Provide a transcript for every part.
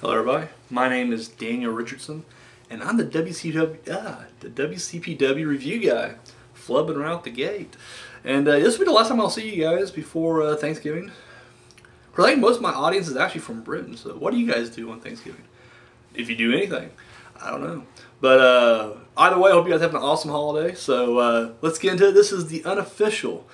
Hello everybody, my name is Daniel Richardson and I'm the WCW, ah, the WCPW review guy, flubbing around the gate. And uh, this will be the last time I'll see you guys before uh, Thanksgiving. I think most of my audience is actually from Britain, so what do you guys do on Thanksgiving? If you do anything, I don't know. But uh, either way, I hope you guys have an awesome holiday. So uh, let's get into it. This is the unofficial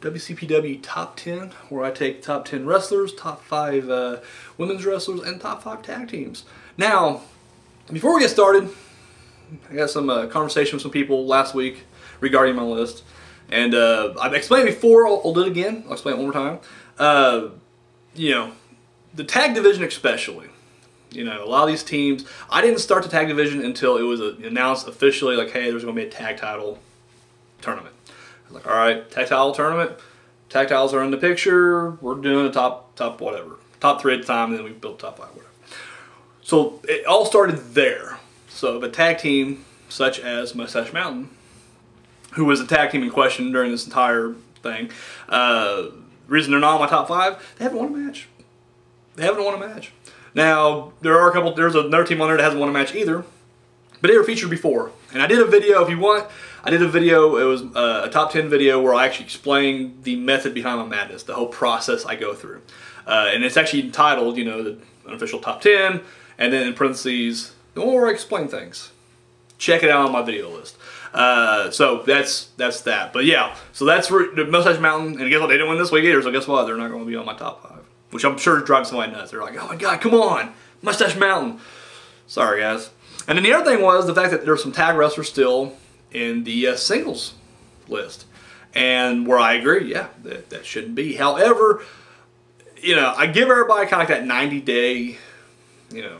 WCPW Top 10, where I take top 10 wrestlers, top 5 uh, women's wrestlers, and top 5 tag teams. Now, before we get started, I got some uh, conversation with some people last week regarding my list. And uh, I've explained before, I'll, I'll, do it again. I'll explain it one more time. Uh, you know, the tag division especially. You know, a lot of these teams, I didn't start the tag division until it was announced officially, like, hey, there's going to be a tag title tournament. Like, all right, tag title tournament, tag titles are in the picture. We're doing a top, top whatever, top three at the time, and then we built top five, whatever. So it all started there. So the tag team, such as Mustache Mountain, who was the tag team in question during this entire thing, uh, reason they're not on my top five, they haven't won a match. They haven't won a match. Now, there are a couple, there's another team on there that hasn't won a match either, but they were featured before. And I did a video, if you want, I did a video, it was uh, a top 10 video where I actually explained the method behind my madness, the whole process I go through. Uh, and it's actually entitled, you know, the unofficial top 10, and then in parentheses, or I explain things. Check it out on my video list. Uh, so that's that's that. But yeah, so that's the Mustache Mountain, and guess what? They didn't win this week either, so guess what? They're not going to be on my top five, which I'm sure drives somebody nuts. They're like, oh my god, come on, Mustache Mountain. Sorry, guys. And then the other thing was the fact that there's some tag wrestlers still in the uh, singles list. And where I agree, yeah, that, that shouldn't be. However, you know, I give everybody kind of like that 90 day, you know,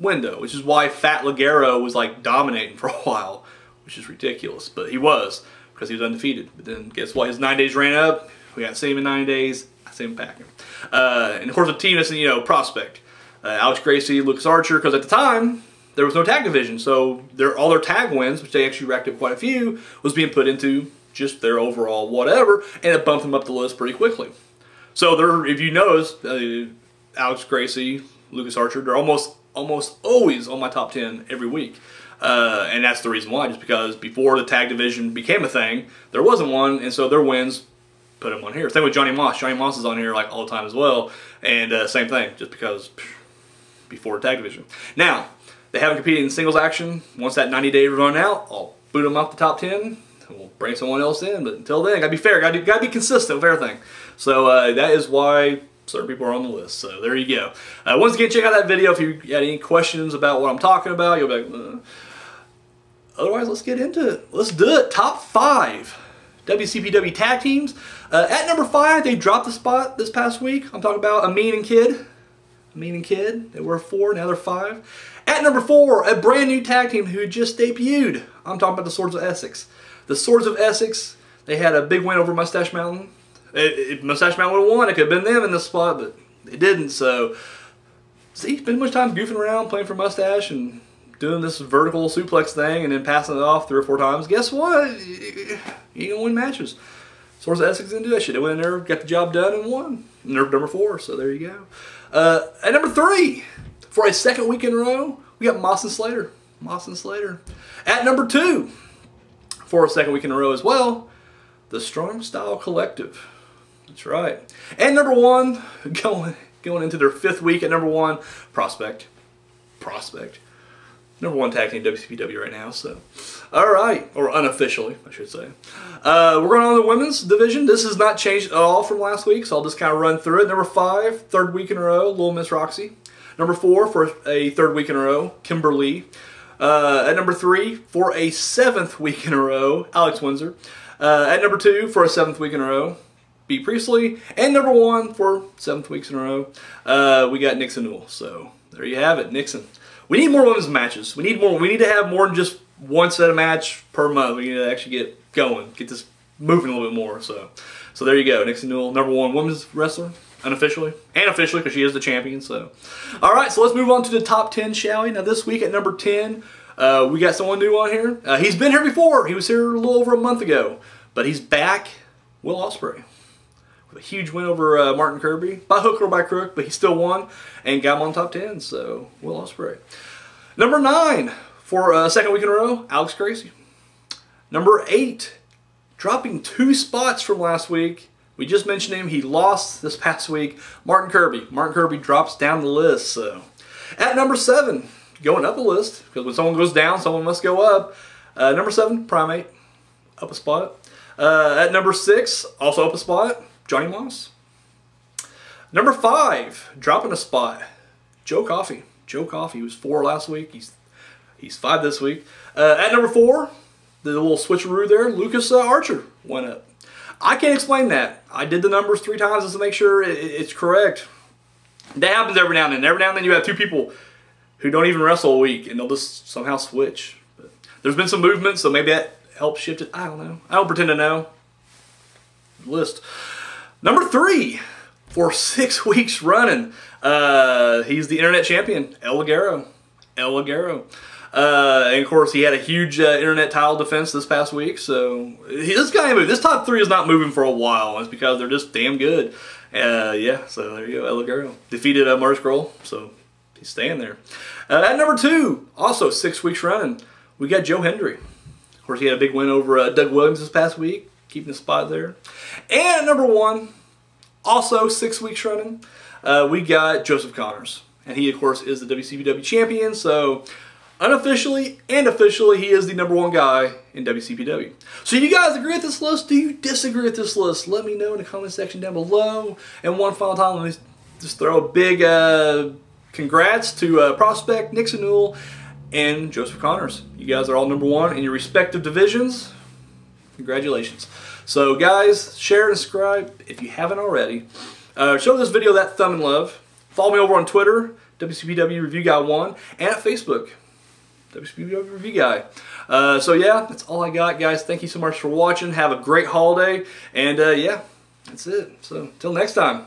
window, which is why Fat Ligero was like dominating for a while, which is ridiculous. But he was because he was undefeated. But then guess what? His nine days ran up. We got to see him in nine days. I see him packing. Uh, and of course, the team is, you know, prospect. Uh, Alex Gracie, Lucas Archer, because at the time, there was no tag division, so their all their tag wins, which they actually racked up quite a few, was being put into just their overall whatever, and it bumped them up the list pretty quickly. So they're, if you notice, uh, Alex Gracie, Lucas Archer, they're almost almost always on my top ten every week. Uh, and that's the reason why, just because before the tag division became a thing, there wasn't one, and so their wins put them on here. Same with Johnny Moss. Johnny Moss is on here like all the time as well, and uh, same thing, just because phew, before tag division. Now, they haven't competed in singles action. Once that 90 day run out, I'll boot them off the top 10 we'll bring someone else in. But until then, gotta be fair, gotta, gotta be consistent with everything. So uh, that is why certain people are on the list. So there you go. Uh, once again, check out that video if you had any questions about what I'm talking about. You'll be like, uh. otherwise, let's get into it. Let's do it. Top five WCPW tag teams. Uh, at number five, they dropped the spot this past week. I'm talking about Ameen and Kidd. Ameen and Kidd. They were four, now they're five. Number four, a brand new tag team who just debuted. I'm talking about the Swords of Essex. The Swords of Essex, they had a big win over Mustache Mountain. If Mustache Mountain would have won, it could have been them in this spot, but it didn't. So, see, spend much time goofing around, playing for Mustache, and doing this vertical suplex thing, and then passing it off three or four times. Guess what? You gonna win matches. Swords of Essex didn't do that shit. They went in there, got the job done, and won. They're number four, so there you go. Uh, at number three, for a second week in a row, we got Moss and Slater. Moss and Slater. At number two, for a second week in a row as well, the Strong Style Collective. That's right. And number one, going going into their fifth week at number one, Prospect. Prospect. Number one tag team WCPW right now, so. All right, or unofficially, I should say. Uh, we're going on the women's division. This has not changed at all from last week, so I'll just kind of run through it. Number five, third week in a row, Little Miss Roxxy. Number four, for a third week in a row, Kimber Lee. Uh, at number three, for a seventh week in a row, Alex Windsor. Uh, at number two, for a seventh week in a row, Bea Priestley. And number one, for seventh weeks in a row, uh, we got Nixon Newell. So there you have it, Nixon. We need more women's matches. We need more. We need to have more than just one set of match per month. We need to actually get going, get this moving a little bit more. So, so there you go, Nixon Newell, number one women's wrestler unofficially and officially because she is the champion. So, all right, so let's move on to the top 10, shall we? Now, this week at number 10, uh, we got someone new on here. Uh, he's been here before. He was here a little over a month ago, but he's back. Will Ospreay. With a huge win over uh, Martin Kirby, by hook or by crook, but he still won and got him on top 10, so Will Ospreay. Number 9, for a uh, second week in a row, Alex Gracie. Number 8, dropping two spots from last week, we just mentioned him. He lost this past week. Martin Kirby. Martin Kirby drops down the list. So at number seven, going up a list because when someone goes down, someone must go up. Uh, number seven, Primate, up a spot. Uh, at number six, also up a spot, Johnny Moss. Number five, dropping a spot, Joe Coffey. Joe Coffey was four last week. He's he's five this week. Uh, at number four, the little switcheroo there, Lucas uh, Archer went up. I can't explain that. I did the numbers three times just to make sure it's correct. That happens every now and then. Every now and then you have two people who don't even wrestle a week and they'll just somehow switch. But there's been some movement, so maybe that helps shift it. I don't know. I don't pretend to know. List. Number three, for six weeks running, uh, he's the internet champion, El Ligero. El Ligero. Uh, and of course, he had a huge uh, internet title defense this past week. So this guy, this top three is not moving for a while. It's because they're just damn good. Uh, yeah, so there you go. El Ligero defeated uh, Marty Scurll, so he's staying there. Uh, at number two, also six weeks running, we got Joe Hendry. Of course, he had a big win over uh, Doug Williams this past week, keeping the spot there. And number one, also six weeks running, uh, we got Joseph Connors. And he, of course, is the WCPW champion, so Unofficially and officially, he is the number one guy in WCPW. So you guys agree with this list? Do you disagree with this list? Let me know in the comment section down below. And one final time, let me just throw a big uh, congrats to uh, Prospect, Nixon Newell, and Joseph Connors. You guys are all number one in your respective divisions. Congratulations. So guys, share and subscribe if you haven't already. Uh, show this video that thumb and love. Follow me over on Twitter, WCPW Review Guy 1, and at Facebook. WCW Guy. Uh, so yeah, that's all I got, guys. Thank you so much for watching. Have a great holiday, and uh, yeah, that's it. So until next time.